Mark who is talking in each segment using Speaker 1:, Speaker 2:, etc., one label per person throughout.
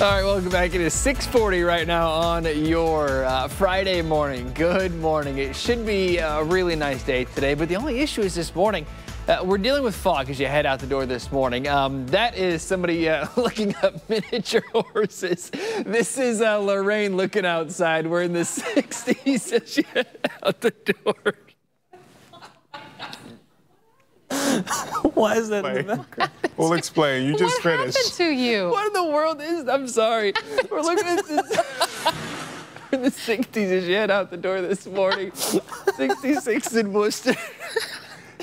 Speaker 1: All right, welcome back. It is 6:40 right now on your uh, Friday morning. Good morning. It should be a really nice day today, but the only issue is this morning. Uh, we're dealing with fog as you head out the door this morning. Um, that is somebody uh, looking up miniature horses. This is uh, Lorain looking outside. We're in the 60s as you head out the door. Why is that in the?
Speaker 2: We'll explain. You just
Speaker 3: what
Speaker 2: finished.
Speaker 3: happened to you?
Speaker 1: What in the world is? I'm sorry. We're looking at this. We're in the 60s as you head out the door this morning. 66 in Wooster.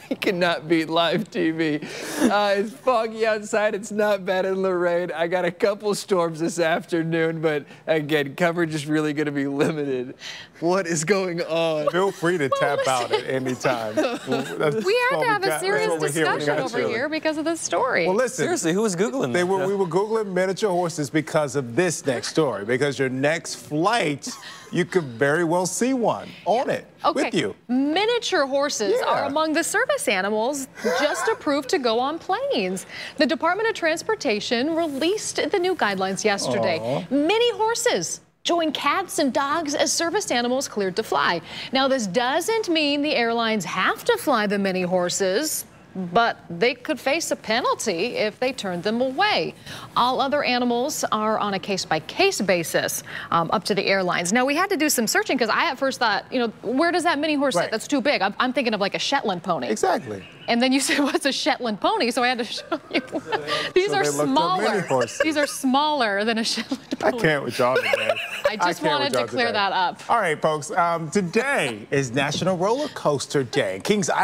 Speaker 1: you cannot beat live TV. Uh, it's foggy outside. It's not bad in Lorain. I got a couple storms this afternoon, but again, coverage is really going to be limited. What is going on?
Speaker 2: Feel free to tap out at any time.
Speaker 3: We had to have a serious discussion over here because of this story.
Speaker 2: Well, listen.
Speaker 4: Seriously, who was Googling
Speaker 2: They
Speaker 4: that?
Speaker 2: were, we were Googling miniature horses because of this next story. Because your next flight, you could very well see one on it
Speaker 3: okay.
Speaker 2: with you.
Speaker 3: Miniature horses
Speaker 2: Yeah.
Speaker 3: are among the service animals just approved to go on planes. The Department of Transportation released the new guidelines yesterday. Mini horses join cats and dogs as service animals cleared to fly. Now, this doesn't mean the airlines have to fly the mini horses. But they could face a penalty if they turn them away. All other animals are on a case by case basis um, up to the airlines. Now, we had to do some searching because I at first thought, you know, where does that mini horse
Speaker 2: Right.
Speaker 3: sit? That's too big. I'm, I'm thinking of like a Shetland pony.
Speaker 2: Exactly.
Speaker 3: And then you said, what's a Shetland pony? So I had to show you. These
Speaker 2: So
Speaker 3: are
Speaker 2: they looked up
Speaker 3: smaller. These are smaller than a Shetland pony.
Speaker 2: I can't with y'all today.
Speaker 3: I just
Speaker 2: can't
Speaker 3: wanted to clear
Speaker 2: today.
Speaker 3: that up.
Speaker 2: All right, folks. Um, today is National Roller Coaster Day. Kings Island.